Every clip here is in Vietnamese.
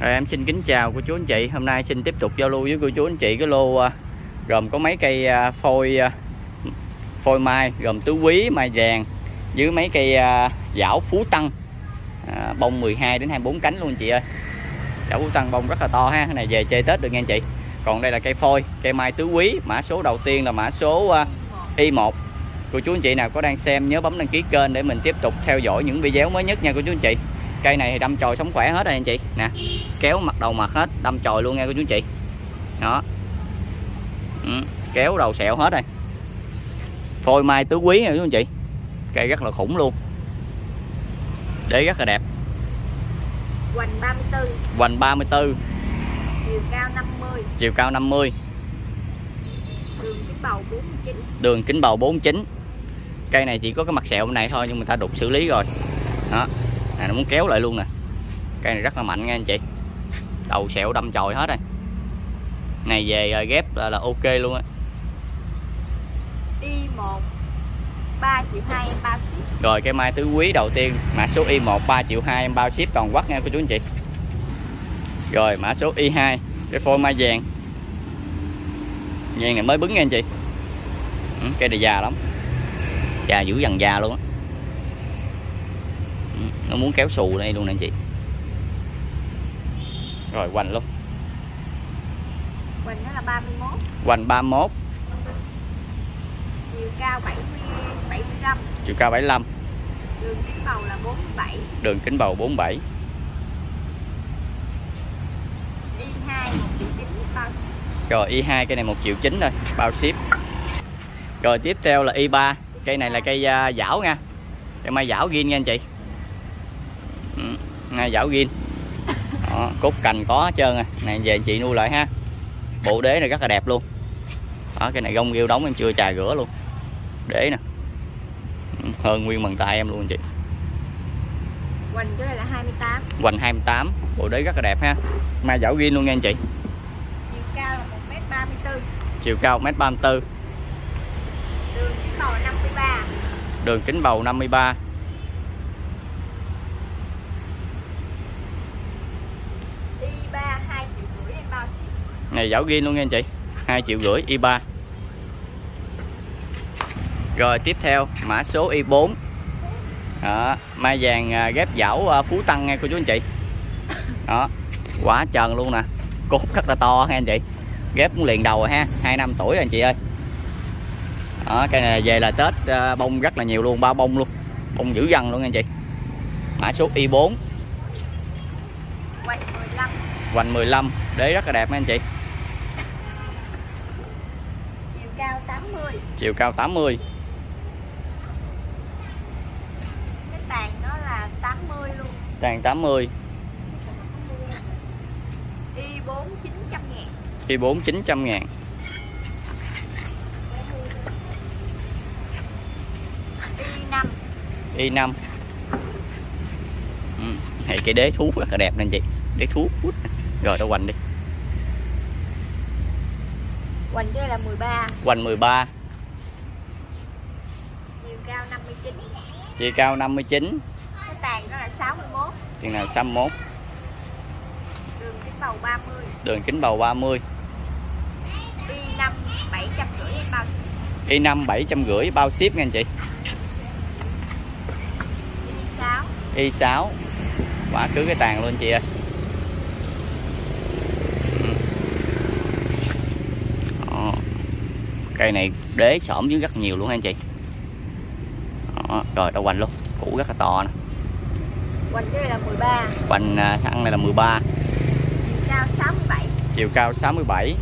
Rồi em xin kính chào cô chú anh chị. Hôm nay xin tiếp tục giao lưu với cô chú anh chị cái lô à, gồm có mấy cây à, phôi à, phôi mai gồm tứ quý, mai vàng với mấy cây à, dảo phú tăng à, bông 12 đến 24 cánh luôn anh chị ơi. Dảo phú tăng bông rất là to ha. Cái này về chơi Tết được nha anh chị. Còn đây là cây phôi, cây mai tứ quý, mã số đầu tiên là mã số Y1. Cô chú anh chị nào có đang xem nhớ bấm đăng ký kênh để mình tiếp tục theo dõi những video mới nhất nha cô chú anh chị cây này thì đâm chồi sống khỏe hết rồi anh chị. Nè kéo mặt đầu mặt hết đâm chồi luôn nha cô chú chị. Đó. Ừ, kéo đầu sẹo hết rồi. Phôi mai tứ quý nha chú anh chị. Cây rất là khủng luôn. Đế rất là đẹp. Hoành 34 hoành 34 Chiều cao 50 chiều cao 50 Đường kính bầu 49 đường kính bầu 49 cây này chỉ có cái mặt sẹo này thôi nhưng người ta đục xử lý rồi. Đó này nó muốn kéo lại luôn nè. Cây này rất là mạnh nha anh chị. Đầu sẹo đâm chồi hết rồi. Này về ghép là, là ok luôn á. Y1 3 triệu 2 em bao ship. Rồi cây mai tứ quý đầu tiên mã số Y1 3 triệu 2 em bao ship toàn quốc nha cô chú anh chị. Rồi mã số Y2 cái phôi mai vàng. Vàng này mới bứng nha anh chị. Ừ, cây này già lắm. Già dữ dằn già luôn á nó muốn kéo xù đây luôn nè chị. Rồi hoành luôn. Hoành nó là 31 hoành 31 Chiều cao 70 75 chiều cao 75 Đường kính bầu là 47 đường kính bầu 47 Y2 1 triệu 9 bao ship? Rồi Y2 cây này 1 triệu 9 thôi Bao ship. Rồi tiếp theo là Y3 Cây này là cây uh, dảo nha. Cây mai dảo gin nha anh chị Mai dảo gin Đó, Cốt cành có hết trơn à Này về chị nuôi lại ha. Bộ đế này rất là đẹp luôn. Đó, Cái này gông ghiêu đóng em chưa chà rửa luôn. Đế nè. Ừ, Hơn nguyên bàn tay em luôn anh chị. Hoành cho đây là 28 Hoành 28 Bộ đế rất là đẹp ha. Mai dảo gin luôn nha anh chị. Chiều cao là 1m34 Chiều cao 1m34 Đường kính bầu là 53 Đường kính bầu 53 Y3 2 triệu rưỡi em bao ship này giảo ghi luôn nha anh chị. 2 triệu rưỡi i 3 rồi tiếp theo mã số i 4 đó, mai vàng à, ghép dảo à, phú tăng nghe cô chú anh chị. Đó quả trần luôn nè. Cốt rất là to ha anh chị. Ghép cũng liền đầu rồi ha hai năm tuổi rồi anh chị ơi. Đó, cây này về là tết à, bông rất là nhiều luôn ba bông luôn. Bông dữ dằn luôn nha anh chị. Mã số Y4 Hoành 15 hoành 15 đế rất là đẹp nha anh chị. Chiều cao 80 chiều cao 80 Cái tàn nó là 80 luôn. Đàn 80 Y4 900 ngàn. Y4 900 ngàn. Y5 Y5 ừ. Hay cái đế thú rất là đẹp nè anh chị. Đế thú nè. Rồi đâu hoành đi. Hoành cho đây là 13 Hoành 13 Chiều cao 59 Chiều cao 59 Cái tàn nó là 61 Chừng nào 61 Đường kính bầu 30 Đường kính bầu 30 Y5 750 em bao ship? Y5 750 bao ship nha anh chị? Y6 Y6 Quả cứ cái tàn luôn chị ơi cây này đế xổm dưới rất nhiều luôn anh chị? Đó, rồi đậu quanh luôn. Củ rất là to nè. Quanh cái này là 13 quanh à, thẳng này là 13 chiều cao 67 chiều cao 67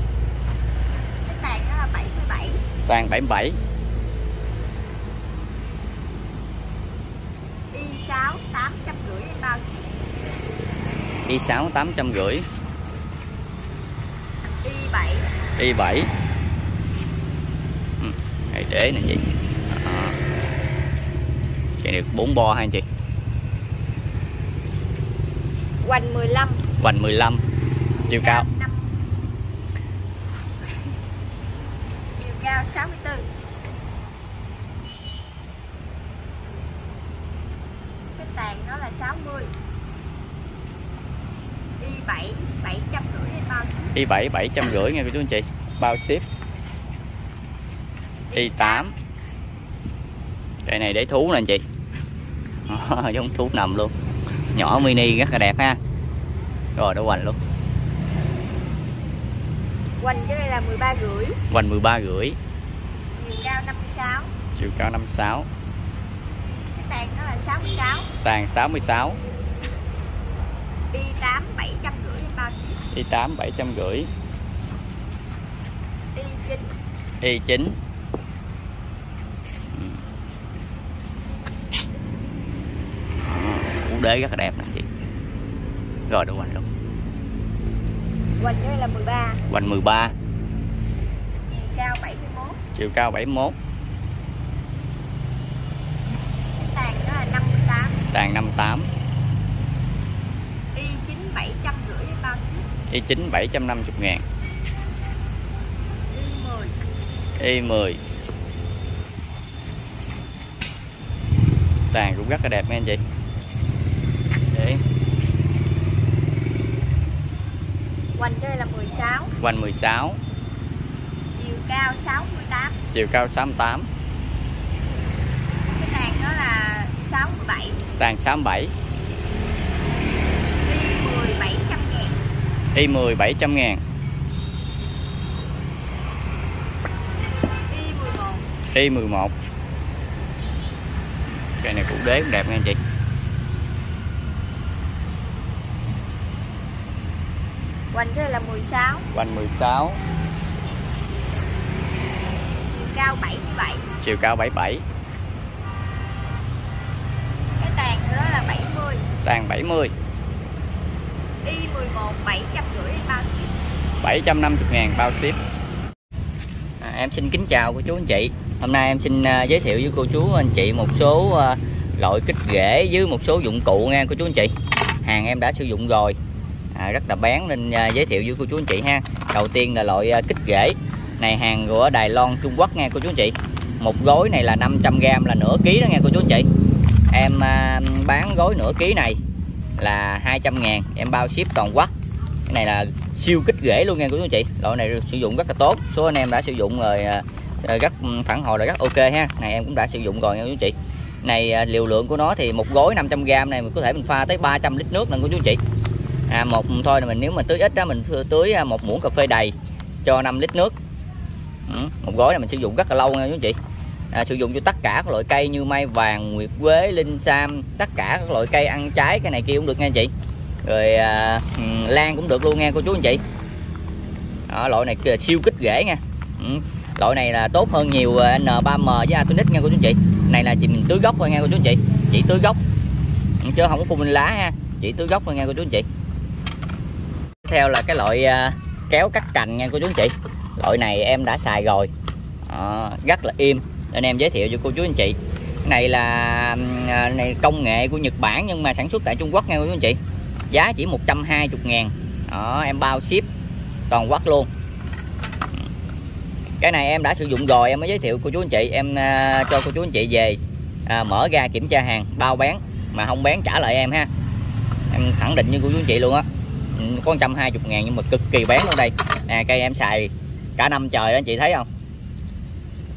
cái tàn nó là 77 tàn 77 y 6 rưỡi bao y 6 850 y 7 y 7 Đấy, đế này chị. À. Chạy được 4 bo hai chị? Hoành 15 Hoành 15 Chiều cao, cao Chiều cao 64 Cái tàn nó là 60 Y 7, 750 bao ship? Y 7, 750 nghe cô chú anh chị. Bao ship y 8 cây này để thú nè anh chị. Đó, giống thú nằm luôn. Nhỏ mini rất là đẹp ha. Rồi đã hoành luôn. Quanh cái đây là 13 rưỡi. Hoành 13 rưỡi. Chiều cao 56 chiều cao 56 Cái tàn nó là 66 tàn 66 Y 8 750 em bao ship y 8 750 Y 9 y 9 Củ đế rất là đẹp nè chị. Rồi đủ hoành luôn. Quanh đây là 13 Hoành 13 Chiều cao 71 Chiều cao 71 Cái tàn nó là 58 Tàn 58 Y 9 750 em bao ship Y 9 750 ngàn. Y 10 Y 10 Tàn cũng rất là đẹp nha anh chị Để Quanh cái đây là 16 quanh 16 Chiều cao 68 Chiều cao 68 Cái tàn nó là 67 Tàn 67 Y 10 700 ngàn. Y 10 700 ngàn. Y 11 Y 11 Cây này cũng đế cũng đẹp nha chị Quanh cái đây là 16 Quanh 16 Chiều cao 77 Chiều cao 77 Cái tàn của nó là 70 Tàn 70 Y 11 750 em bao ship. 750 ngàn bao ship. À, Em xin kính chào cô chú anh chị. Hôm nay em xin à, giới thiệu với cô chú anh chị một số à, loại kích rễ với một số dụng cụ nha cô chú anh chị. Hàng em đã sử dụng rồi à, Rất là bén nên à, giới thiệu với cô chú anh chị ha. Đầu tiên là loại à, kích rễ Này hàng của Đài Loan Trung Quốc nghe cô chú anh chị. Một gói này là 500g là nửa ký đó nghe cô chú anh chị. Em à, bán gói nửa ký này là 200 ngàn Em bao ship toàn quốc. Cái này là siêu kích rễ luôn nghe cô chú anh chị. Loại này sử dụng rất là tốt số anh em đã sử dụng rồi à, à rất ừ, phản hồi là rất ok ha. Này em cũng đã sử dụng rồi nha cô chú anh chị. Này à, liều lượng của nó thì một gói 500g này mình có thể mình pha tới 300 lít nước nè cô chú anh chị à, một thôi là mình nếu mà tưới ít đó mình tưới à, một muỗng cà phê đầy cho 5 lít nước. Ừ, một gói này mình sử dụng rất là lâu nha chú chị à, sử dụng cho tất cả các loại cây như mai vàng nguyệt quế linh sam tất cả các loại cây ăn trái cái này kia cũng được nha chị. Rồi à, ừ, lan cũng được luôn nha cô chú anh chị. Đó, loại này kìa, siêu kích rễ nha. Ừ. loại này là tốt hơn nhiều à, N3M với Atonic nha cô chú anh chị. Này là chỉ mình tưới gốc thôi nha cô chú anh chị. Chỉ tưới gốc. Ừ, chứ không có phun lên lá ha. Chỉ tưới gốc thôi nha cô chú anh chị theo là cái loại à, kéo cắt cành nha cô chú anh chị. Loại này em đã xài rồi. À, rất là im. Nên em giới thiệu cho cô chú anh chị. Cái này là à, này công nghệ của Nhật Bản nhưng mà sản xuất tại Trung Quốc nha cô chú anh chị. Giá chỉ 120 ngàn. Đó em bao ship toàn quốc luôn. Cái này em đã sử dụng rồi em mới giới thiệu cô chú anh chị. Em uh, cho cô chú anh chị về uh, mở ra kiểm tra hàng bao bán. Mà không bán trả lại em ha. Em khẳng định như cô chú anh chị luôn á. Ừ, có 120 ngàn nhưng mà cực kỳ bán luôn đây. Nè cây em xài cả năm trời đó anh chị thấy không?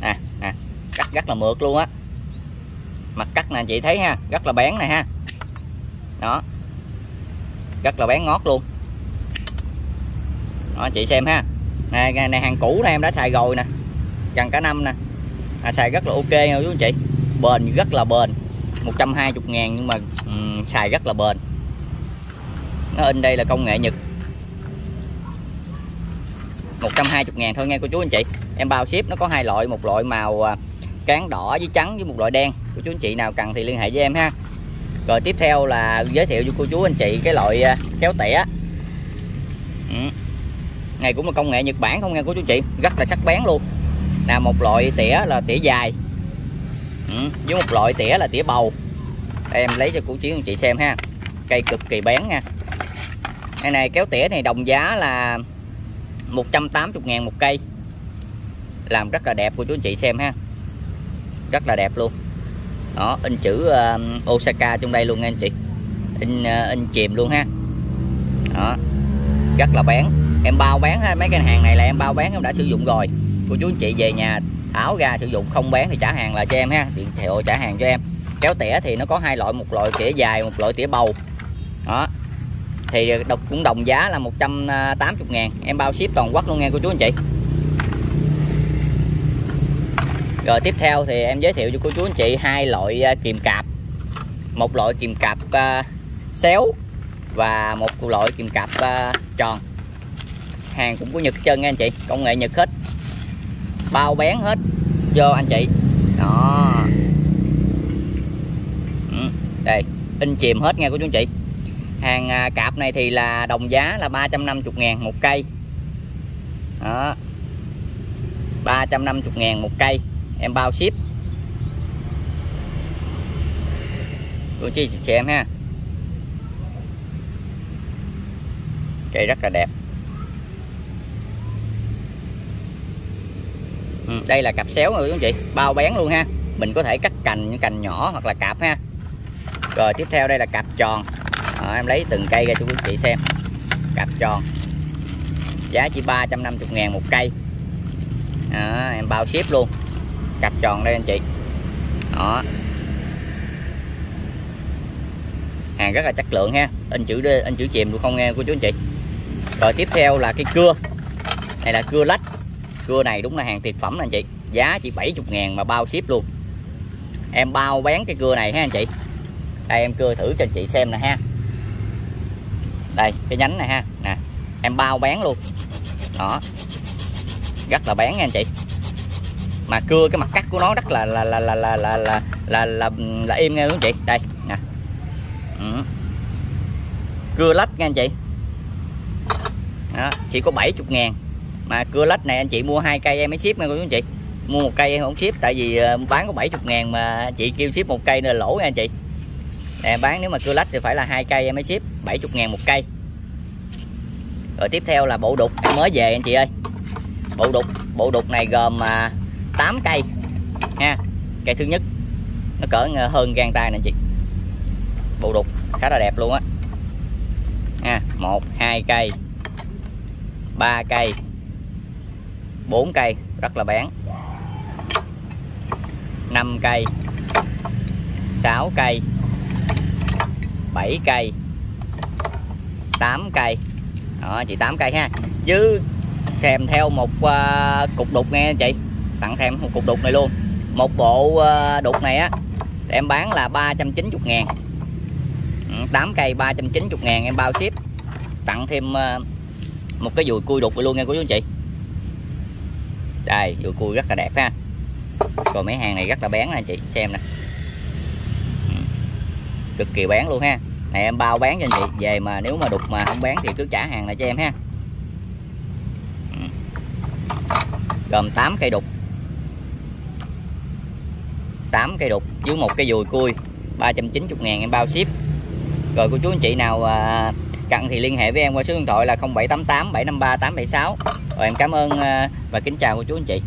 Nè nè cắt rất là mượt luôn á. Mặt cắt nè anh chị thấy ha rất là bén này ha. Đó. Rất là bén ngót luôn. Đó chị xem ha. Này, này hàng cũ này em đã xài rồi nè. Gần cả năm nè. À, xài rất là ok nha chú anh chị. Bền rất là bền. 120 ngàn nhưng mà um, xài rất là bền nó in đây là công nghệ Nhật. 120 ngàn thôi nghe cô chú anh chị. Em bao ship nó có hai loại một loại màu à, cán đỏ với trắng với một loại đen. Cô chú anh chị nào cần thì liên hệ với em ha. Rồi tiếp theo là giới thiệu cho cô chú anh chị cái loại à, kéo tỉa ừ. này cũng là công nghệ Nhật Bản không nghe cô chú chị? Rất là sắc bén luôn. Là một loại tỉa là tỉa dài. Ừ. với một loại tỉa là tỉa bầu. Đây, em lấy cho cô chú anh chị xem ha. Cây cực kỳ bén nha cái này kéo tỉa này đồng giá là 180 ngàn một cây. Làm rất là đẹp của chú anh chị xem ha. Rất là đẹp luôn. Đó in chữ uh, Osaka trong đây luôn nha anh chị. In uh, in chìm luôn ha. Đó rất là bán. Em bao bán ha mấy cái hàng này là em bao bán em đã sử dụng rồi. Cô chú anh chị về nhà tháo ra sử dụng không bán thì trả hàng là cho em ha. Điện thoại trả hàng cho em. Kéo tỉa thì nó có hai loại một loại tỉa dài một loại tỉa bầu. Đó thì độc cũng đồng giá là 180 à, ngàn. Em bao ship toàn quốc luôn nghe cô chú anh chị. Rồi tiếp theo thì em giới thiệu cho cô chú anh chị hai loại à, kìm cạp. Một loại kìm cạp uh, xéo và một loại kìm cạp uh, tròn. Hàng cũng của Nhật hết trơn nha anh chị. Công nghệ Nhật hết. Bao bén hết. Vô anh chị. Đó. Ừ, đây. In chìm hết nha cô chú anh chị hàng à, cạp này thì là đồng giá là 350 ngàn một cây. Đó. 350 ngàn một cây. Em bao ship. Cô chị chị em ha. Cây rất là đẹp. Ừ, đây là cặp xéo rồi quý chị? Bao bén luôn ha. Mình có thể cắt cành những cành nhỏ hoặc là cạp ha. Rồi tiếp theo đây là cặp tròn à, em lấy từng cây ra cho quý chị xem. Cặp tròn. Giá chỉ 350 ngàn một cây. Đó, em bao ship luôn. Cặp tròn đây anh chị. Đó. Hàng rất là chất lượng ha. In chữ in chữ chìm luôn không nghe cô chú anh chị. Rồi tiếp theo là cái cưa. Này là cưa lách. Cưa này đúng là hàng tuyệt phẩm nè anh chị. Giá chỉ 70 ngàn mà bao ship luôn. Em bao bán cái cưa này ha anh chị. Đây em cưa thử cho anh chị xem nè ha đây cái nhánh này ha. Nè em bao bán luôn. Đó. Rất là bán nha anh chị. Mà cưa cái mặt cắt của nó rất là là là là là là là là, là, là im nghe quý chị đây nè. Ừ. cưa lách nha anh chị. Đó, chỉ có 70 ngàn. Mà cưa lách này anh chị mua hai cây em mới ship nha quý anh chị mua một cây em không ship tại vì ờ, bán có 70 ngàn mà chị kêu ship một cây nên lỗ nha anh chị. Em bán nếu mà cưa lách thì phải là hai cây em mới ship. 70 ngàn một cây. Rồi tiếp theo là bộ đục em mới về anh chị ơi. Bộ đục bộ đục này gồm à, 8 cây nha. Cây thứ nhất nó cỡ hơn gan tay nè chị. Bộ đục khá là đẹp luôn á. Nha một hai cây ba cây bốn cây rất là bán 5 cây 6 cây 7 cây 8 cây. Đó chị 8 cây ha. Chứ kèm theo một uh, cục đục nghe chị. Tặng thêm một cục đục này luôn. Một bộ uh, đục này á em bán là 390 ngàn. Ừ, 8 cây 390 ngàn em bao ship. Tặng thêm uh, một cái dùi cui đục luôn nha cô chú anh chị. Đây dùi cui rất là đẹp ha. Còn mấy hàng này rất là bén nè chị. Xem nè. Ừ. Cực kỳ bén luôn ha này em bao bán cho anh chị. Về mà nếu mà đục mà không bán thì cứ trả hàng lại cho em ha. Ừ. Gồm 8 cây đục. 8 cây đục với một cây dùi cui 390 ngàn em bao ship. Rồi cô chú anh chị nào à, cần thì liên hệ với em qua số điện thoại là 0788 753 876 rồi em cảm ơn à, và kính chào cô chú anh chị.